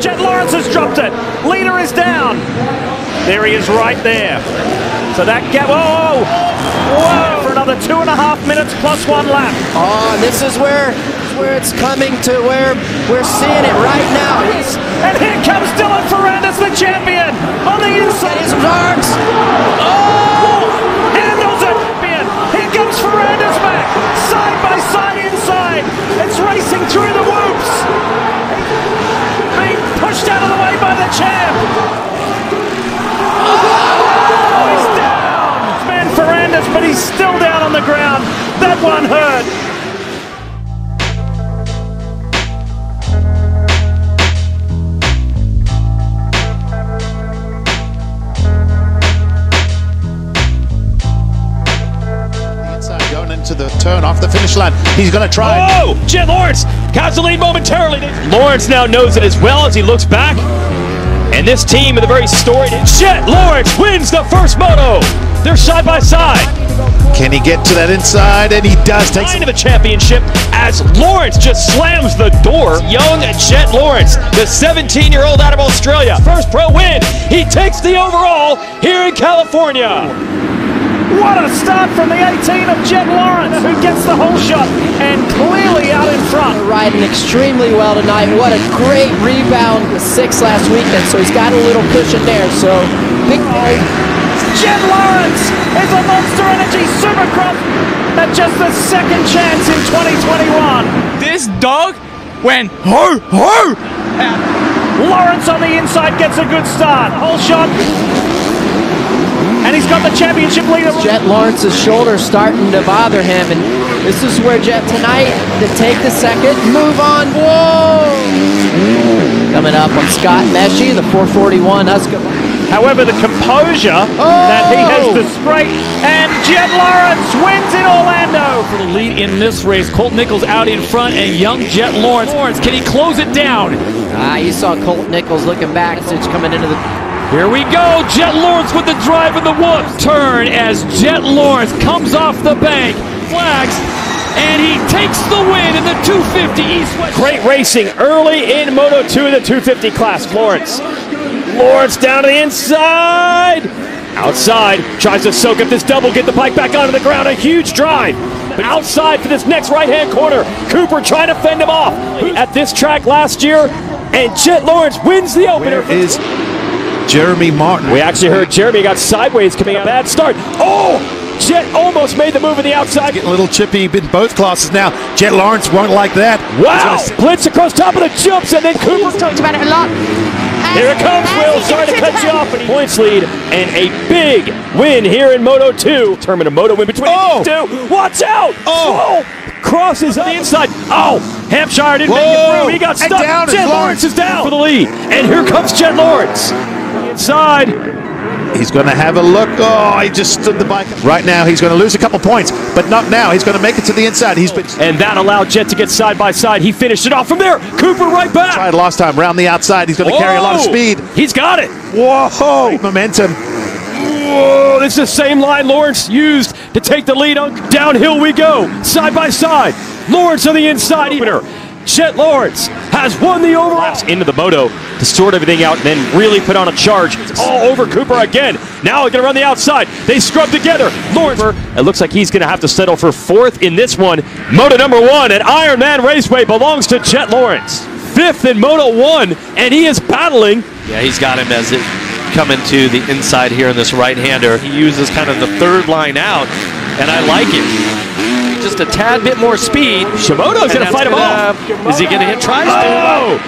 Jett Lawrence has dropped it. Leader is down. There he is right there. So that gap, whoa, whoa, for another two and a half minutes plus one lap. Oh, this is where where it's coming to where we're seeing it right now. He's, and here comes Dylan Ferrandis, the champion, on the inside. His arms. Oh! Handles it. Here comes Ferrandis back. Side by side inside. It's racing through the whoops. By the champ. Off the finish line. He's going to try. Oh, Jett Lawrence has the lead momentarily. Lawrence now knows it as well as he looks back. And this team in the very storied Jett Lawrence wins the first moto. They're side by side. Can he get to that inside? And he does. Take to the championship as Lawrence just slams the door. Young Jett Lawrence, the 17-year-old out of Australia, first pro win. He takes the overall here in California. What a start from the 18 of Jett Lawrence, who gets the whole shot and clearly out in front. Riding extremely well tonight. What a great rebound with six last weekend, so he's got a little cushion there. So big. Oh, Jett Lawrence is a Monster Energy Supercross at just the second chance in 2021. This dog went ho ho. Lawrence on the inside gets a good start. Whole shot and he's got the championship leader. Jett Lawrence's shoulder starting to bother him, and this is where Jett tonight to take the second, move on. Whoa! Coming up on Scott Meshy, the 441 Husker. However, the composure oh! that he has displayed, and Jett Lawrence wins in Orlando. For the lead in this race, Colt Nichols out in front, and young Jett Lawrence. Lawrence, can he close it down? Ah, you saw Colt Nichols looking back, it's coming into the here we go. Jett Lawrence with the drive and the whoop. Turn as Jett Lawrence comes off the bank. Flags. And he takes the win in the 250 East West. Great racing early in Moto 2 in the 250 class. Lawrence. Lawrence down to the inside. Outside. Tries to soak up this double. Get the bike back onto the ground. A huge drive. But outside for this next right hand corner. Cooper trying to fend him off. At this track last year. And Jett Lawrence wins the opener. Where is Jeremy Martin. We actually heard Jeremy got sideways coming out. Bad start. Oh! Jett almost made the move in the outside. Getting a little chippy in both classes now. Jett Lawrence won't like that. Wow! Blitz across top of the jumps and then Cooper. talked about it a lot. Here it comes, Will. Sorry to cut you off. Points lead and a big win here in Moto 2. Determine a Moto win between oh. two. Watch out! Oh! Whoa. Crosses on the inside. Oh! Hampshire didn't Whoa. make it through. He got stuck. Jett Lawrence is down for the lead. And here comes Jett Lawrence. Inside. He's going to have a look. Oh, he just stood the bike. Right now, he's going to lose a couple points, but not now. He's going to make it to the inside. He's been and that allowed Jett to get side by side. He finished it off from there. Cooper right back. Tried last time round the outside. He's going to carry a lot of speed. He's got it. Whoa! Great momentum. Whoa! This is the same line Lawrence used to take the lead. On downhill we go, side by side. Lawrence on the inside. Jett Lawrence has won the overall. Into the moto to sort everything out and then really put on a charge. all over Cooper again. Now going to run the outside. They scrub together. Lawrence, it looks like he's going to have to settle for fourth in this one. Moto number one at Ironman Raceway belongs to Jett Lawrence. Fifth in Moto 1, and he is battling. Yeah, he's got him as it coming to the inside here in this right-hander. He uses kind of the third line out, and I like it just a tad bit more speed. Shimoda's going to fight him gonna, off. Is he going to hit? Tries oh!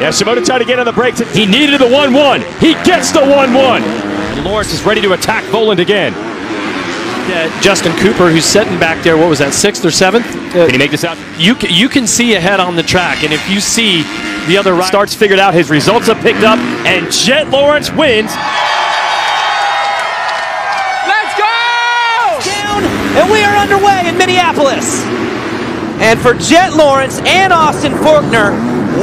Yeah, Shimoda tried to get on the brakes. He needed the 1-1. He gets the 1-1. And Lawrence is ready to attack Vohland again. Yeah, Justin Cooper, who's sitting back there, what was that, sixth or seventh? Uh, can he make this out? You, you can see ahead on the track, and if you see the other starts figured out, his results have picked up, and Jett Lawrence wins. And we are underway in Minneapolis. And for Jett Lawrence and Austin Forkner,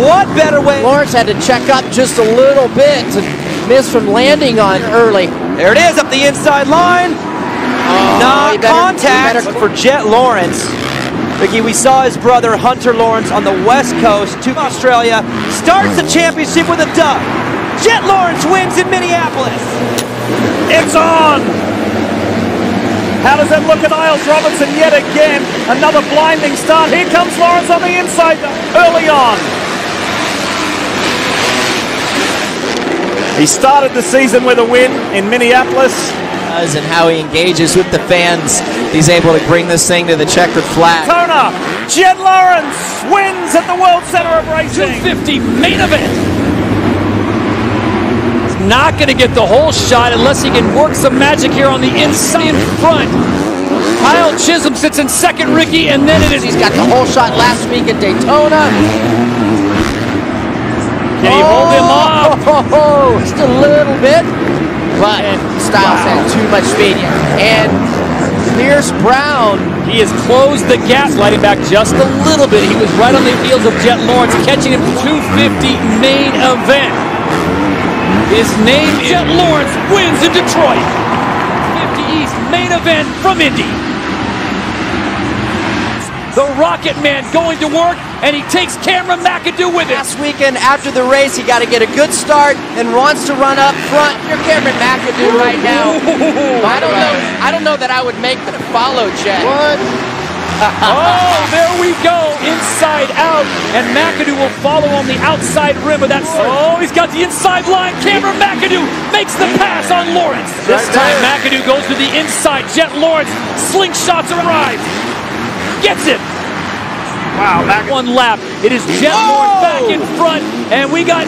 what better way? Lawrence had to check up just a little bit to miss from landing on early. There it is up the inside line. Oh, Not contact for Jett Lawrence. Ricky, we saw his brother Hunter Lawrence on the west coast to Australia, starts the championship with a dub. Jett Lawrence wins in Minneapolis. It's on! How does it look at Isles Robinson yet again? Another blinding start. Here comes Lawrence on the inside early on. He started the season with a win in Minneapolis. Does and how he engages with the fans. He's able to bring this thing to the checkered flag. Kona, Jett Lawrence wins at the World Center of Racing. 250 main event. Not going to get the whole shot unless he can work some magic here on the inside in front. Kyle Chisholm sits in second, Ricky, and then it is. He's got the whole shot last week at Daytona. Can he hold him off? Oh, just a little bit. But Stilez had too much speed. And Pierce Brown. He has closed the gap, sliding back just a little bit. He was right on the heels of Jett Lawrence, catching him 250 main event. His name, Jett Lawrence, wins in Detroit. 50 East main event from Indy. The Rocket Man going to work, and he takes Cameron McAdoo with him. Last weekend after the race, he got to get a good start and wants to run up front. You're Cameron McAdoo right now. I don't know. I don't know that I would make the follow Jett. What? Oh, there we go, inside out, and McAdoo will follow on the outside rim of that. Oh, oh he's got the inside line. Cameron McAdoo makes the pass on Lawrence. This time McAdoo goes to the inside. Jett Lawrence slingshots arrive. Gets it. Wow, back One lap. It is Jett Lawrence back in front, and we got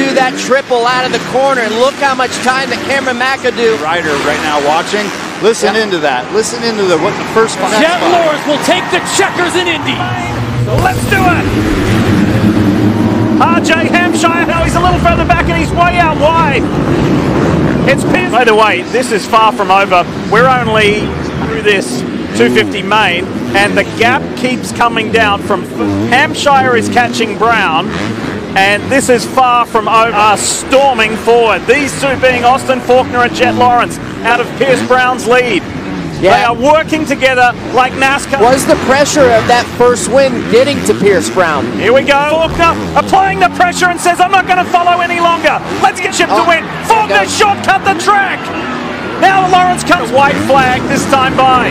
Do that triple out of the corner, and look how much time that Cameron McAdoo. rider right now watching. Listen into that. Listen into the what the first five Jett spot. Lawrence will take the checkers in Indy. Let's do it! RJ Hampshire, now he's a little further back and he's way out wide. It's Pierce. By the way, this is far from over. We're only through this 250 main, and the gap keeps coming down from Hampshire is catching Brown, and this is far from over. Are storming forward. These two being Austin Forkner and Jett Lawrence out of Pierce Brown's lead. They are working together like NASCAR. Was the pressure of that first win getting to Pierce Brown? Here we go. Forkner applying the pressure and says, I'm not going to follow any longer. Let's get Chip to Oh, win. Forkner shortcut the track. Now Lawrence comes white flag this time by.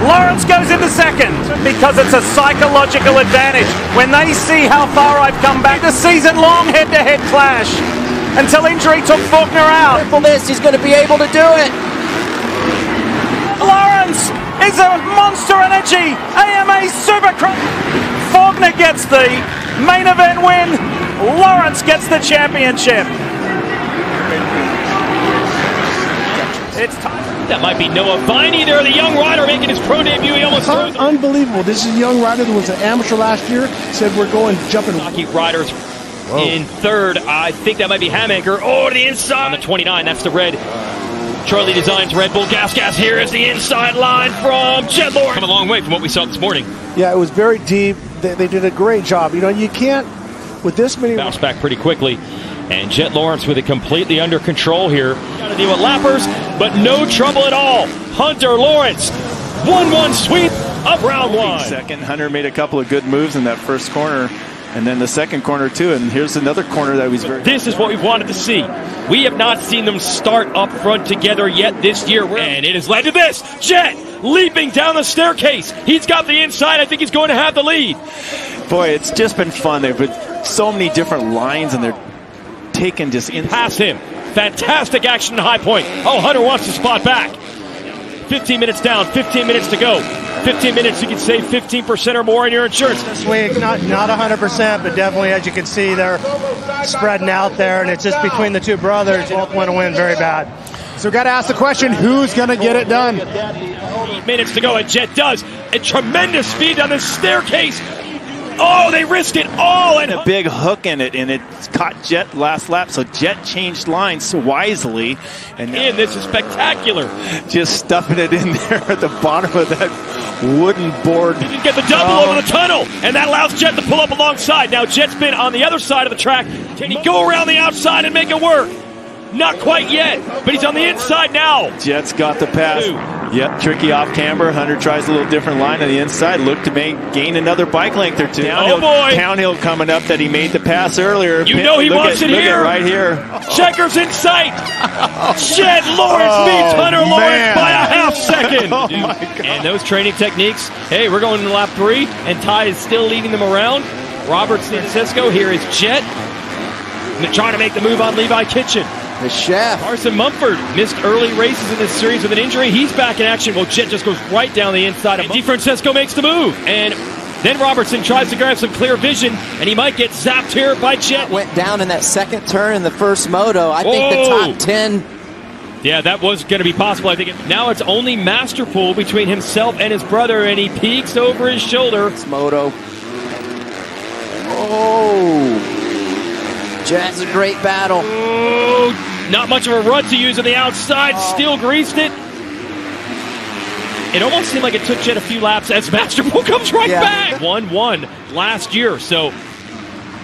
Lawrence goes into second because it's a psychological advantage when they see how far I've come back. The season long head to head clash until injury took Forkner out. For this, he's going to be able to do it. Lawrence is a monster energy. AMA Supercross. Forkner gets the main event win. Lawrence gets the championship. It's time. That might be Noah Viney there, the young rider making his pro debut. He almost Un- unbelievable. This is a young rider that was an amateur last year. Said we're going jumping. Hockey riders in third. I think that might be Hammaker. Oh, to the inside. On the 29, that's the red. Troy Lee Designs Red Bull Gas Gas. Here is the inside line from Jett Lawrence. Come a long way from what we saw this morning. Yeah, it was very deep. They, they did a great job. You know, you can't with this many. Bounce back pretty quickly. And Jett Lawrence with it completely under control here. Got to deal with lappers, but no trouble at all. Hunter Lawrence, 1 1 sweep of round one. Second, Hunter made a couple of good moves in that first corner, and then the second corner too. And here's another corner that was very. This is what we've wanted to see. We have not seen them start up front together yet this year. And it has led to this. Jett leaping down the staircase. He's got the inside. I think he's going to have the lead. Boy, it's just been fun. They've been so many different lines, and they're taking just in. Pass him. Fantastic action high point. Oh, Hunter wants to spot back. 15 minutes down, 15 minutes to go. 15 minutes, you can save 15% or more on your insurance. This week, not not 100, percent but definitely, as you can see, they're spreading out there, and it's just between the two brothers. Both want to win very bad. So, we've got to ask the question: Who's going to get it done? Eight minutes to go, and Jett does. A tremendous speed down the staircase. Oh, they risked it all, and a big hook in it, and it caught Jett last lap. So Jett changed lines wisely, and now in. This is spectacular. just stuffing it in there at the bottom of that wooden board. Didn't get the double over the tunnel, and that allows Jett to pull up alongside. Now Jett's been on the other side of the track. Can he go around the outside and make it work? Not quite yet, but he's on the inside now. Jett's got the pass. Two. Yep, tricky off camber. Hunter tries a little different line on the inside. Look to make, gain another bike length or two. Oh, Downhill, Oh, boy. Downhill coming up that he made the pass earlier. You know he Look wants at- it look at here. right here. Checkers in sight. Jett Lawrence oh, beats Hunter Oh, Lawrence by a half second. Oh my God. And those training techniques. Hey, we're going to lap three, and Ty is still leading them around. Robert Cisco here is Jett trying to make the move on Levi Kitchen. The chef. Carson Mumford missed early races in this series with an injury. He's back in action. Well, Jett just goes right down the inside of DiFrancesco makes the move. And then Robertson tries to grab some clear vision, and he might get zapped here by Jett. Went down in that second turn in the first moto. I think the top 10 Yeah, that was going to be possible. I think now it's only Masterpool between himself and his brother, and he peeks over his shoulder. moto. Oh. Jett's a great battle. Oh, not much of a run to use on the outside. Oh. Still greased it. It almost seemed like it took Jett a few laps as Masterful comes right Yeah. back. 1 1 last year. So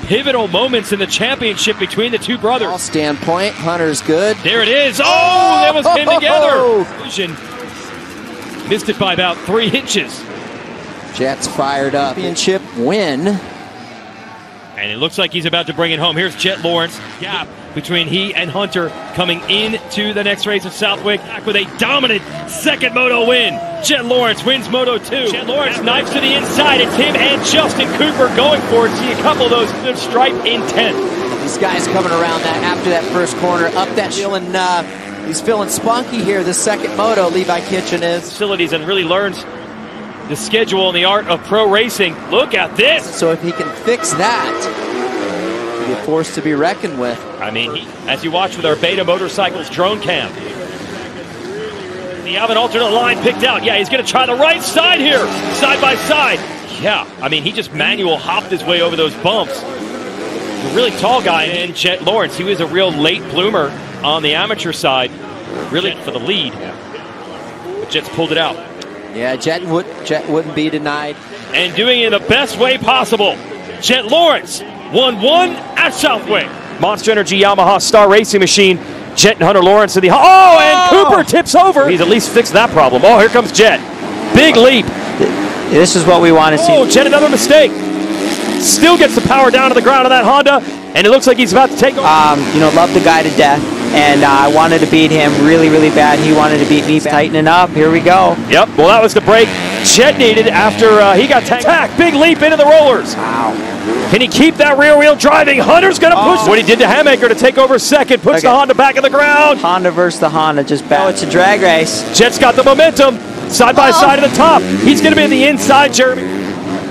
pivotal moments in the championship between the two brothers. All standpoint, Hunter's good. There it is. Oh, that was pinned together. Oh! Vision missed it by about three inches. Jets fired up. Championship win. And it looks like he's about to bring it home. Here's Jett Lawrence. Gap between he and Hunter coming into the next race at Southwick. Back with a dominant second moto win. Jett Lawrence wins Moto 2. Jett Lawrence knifes to the inside. It's him and Justin Cooper going for it. See a couple of those good stripe in 10. These guys coming around that after that first corner, up that hill, and uh, he's feeling spunky here. The second moto, Levi Kitchen is. Facilities and really learns the schedule and the art of pro racing. Look at this. So if he can fix that, he'll be a force to be reckoned with. I mean, he, as you watch with our Beta Motorcycles drone cam, the have an alternate line picked out. Yeah, he's going to try the right side here, side by side. Yeah, I mean, he just manual hopped his way over those bumps. A really tall guy, and Jett Lawrence, he was a real late bloomer on the amateur side, really for the lead. But Jett's pulled it out. Yeah, Jett, would, Jett wouldn't be denied. And doing it in the best way possible. Jett Lawrence won one at Southwick. Monster Energy Yamaha Star Racing Machine. Jett and Hunter Lawrence in the. Oh, and Cooper tips over. He's at least fixed that problem. Oh, here comes Jett. Big leap. This is what we want to see. Oh, Jett, another mistake. Still gets the power down to the ground of that Honda, and it looks like he's about to take over. Um, you know, love the guy to death, and uh, I wanted to beat him really, really bad. He wanted to beat me. Tightening up. Here we go. Yep, well, that was the break Jett needed after uh, he got tagged. Attack, big leap into the rollers. Wow. Can he keep that rear wheel driving? Hunter's going to push what he did to Hammaker to take over second, puts the Honda back in the ground. Honda versus the Honda, just bad. Oh, it's a drag race. Jett's got the momentum. Side by side at the top. He's going to be in the inside, Jeremy.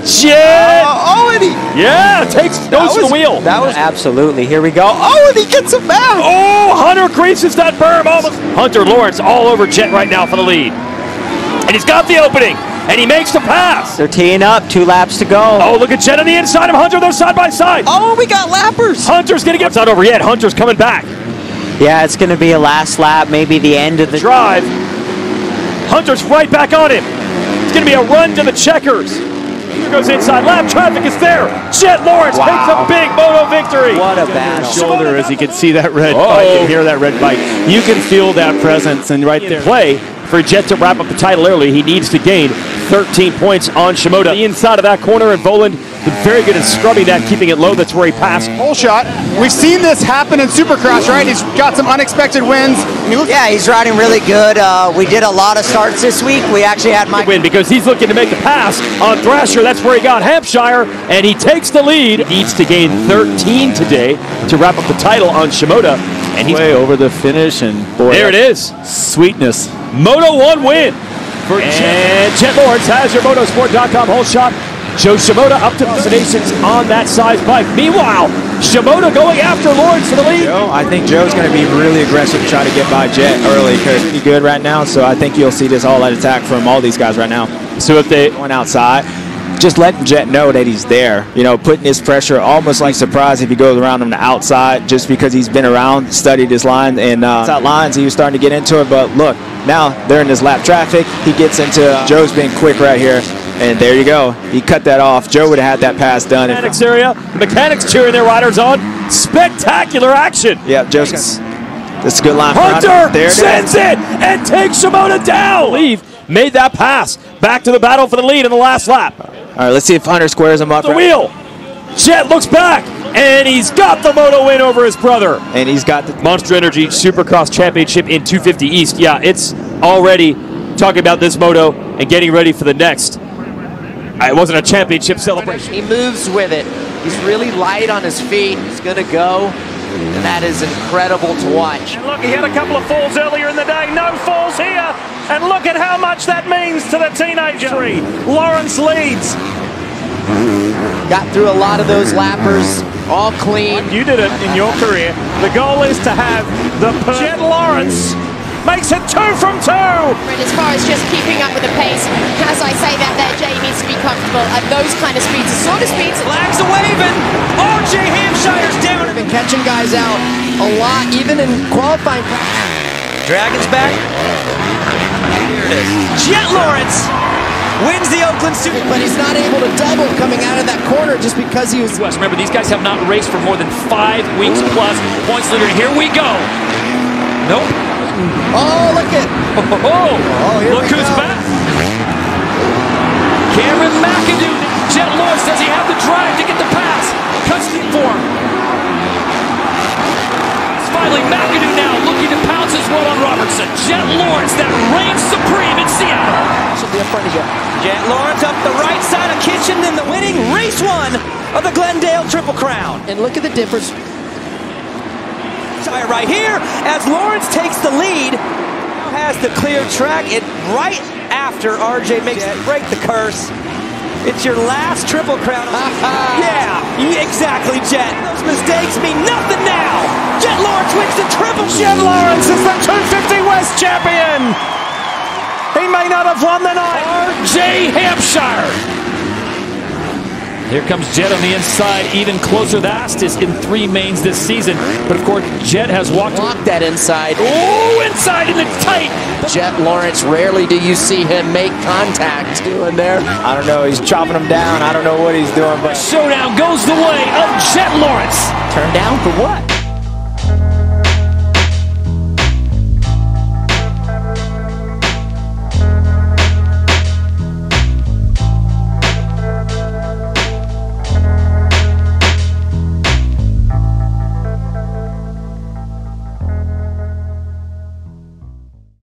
Jett! Oh, and he. Yeah, takes goes to the wheel. That was absolutely. Here we go. Oh, and he gets him back. Oh, Hunter creases that berm almost. Hunter Lawrence all over Jett right now for the lead. And he's got the opening. And he makes the pass. They're teeing up. Two laps to go. Oh, look at Jett on the inside of Hunter. They're side by side. Oh, we got lappers. Hunter's going to get. It's not over yet. Hunter's coming back. Yeah, it's going to be a last lap, maybe the end of the Drive. Hunter's right back on him. It's going to be a run to the checkers. Here goes inside. Lap traffic is there. Jett Lawrence Wow. takes a big moto victory. What a battle. shoulder as you can see that red Uh-oh. bike and hear that red bike. You can feel that presence and right in there. play for Jett to wrap up the title early. He needs to gain 13 points on Shimoda. The inside of that corner, and Vohland very good at scrubbing that, keeping it low. That's where he passed. Hole shot. We've seen this happen in Supercross, right? He's got some unexpected wins. And he looks Yeah, he's riding really good. Uh, we did a lot of starts this week. We actually had Mike. Win because he's looking to make the pass on Thrasher. That's where he got Hampshire, and he takes the lead. He needs to gain 13 today to wrap up the title on Shimoda. And he's way over the finish and boy, there. It is. Sweetness. Moto 1 win for and Jett Lawrence has your motorsport.com whole shot. Jo Shimoda up to destinations on that size bike. Meanwhile, Shimoda going after Lawrence for the lead. Jo, I think Jo's going to be really aggressive to try to get by Jett early because he's good right now. So I think you'll see this all-out attack from all these guys right now. So if they went outside, just letting Jett know that he's there. You know, putting his pressure, almost like surprise if he goes around on the outside, just because he's been around, studied his line and uh, outside lines. He was starting to get into it, but look, now they're in this lap traffic. He gets into uh, Jo's being quick right here. And there you go. He cut that off. Jo would have had that pass done. mechanics area, the mechanics cheering their riders on. Spectacular action. Yeah, Jo's That's a good line. Hunter There it is. sends it and takes Shimoda down. Leave made that pass back to the battle for the lead in the last lap. All right, let's see if Hunter squares him up. The wheel. Jett looks back and he's got the moto win over his brother. And he's got the Monster Energy Supercross Championship in 250 East. Yeah, it's already talking about this moto and getting ready for the next. Uh, It wasn't a championship celebration. He moves with it. He's really light on his feet. He's going to go. And that is incredible to watch. And look, he had a couple of falls earlier in the day. No falls here. And look at how much that means to the teenager. Lawrence leads. Got through a lot of those lappers, all clean. You did it in your career. The goal is to have the per- Jett Lawrence makes it two from two. And as far as just keeping up with the pace, as I say that there, Jay needs to be comfortable at those kind of speeds, the sort of speeds. Flags are waving. RJ Hampshire's down. Been catching guys out a lot, even in qualifying. Dragons back. Here it is. Jett Lawrence wins the Oakland Super. But he's not able to double coming out of that corner just because he was. West. Remember, these guys have not raced for more than five weeks plus. Points leader, here we go. Nope. Oh, look at. Oh, oh, oh. oh, here look who's go. back. Cameron McAdoo. Jett Lawrence, does he have the drive to get the pass? Custody for him. It's finally McAdoo now looking to pounce his one on Robertson. Jett Lawrence that reigns supreme in Seattle. Should be in front of you. Jett Lawrence up the right side of Kitchen in the winning race one of the Glendale Triple Crown. And look at the difference. Tire right here as Lawrence takes the lead. Now has the clear track. It right after RJ makes break the curse. It's your last Triple Crown. yeah, exactly, Jett. Those mistakes mean nothing now. Jett Lawrence wins the Triple. Jett Lawrence is the 250 West champion. He may not have won the night. RJ Hampshire. Here comes Jett on the inside, even closer. The fastest in three mains this season. But of course, Jett has walked. Block that inside. Oh, inside and it's tight. Jett Lawrence, rarely do you see him make contact. Doing there. I don't know. He's chopping him down. I don't know what he's doing, but Showdown goes the way of Jett Lawrence. Turn down for what?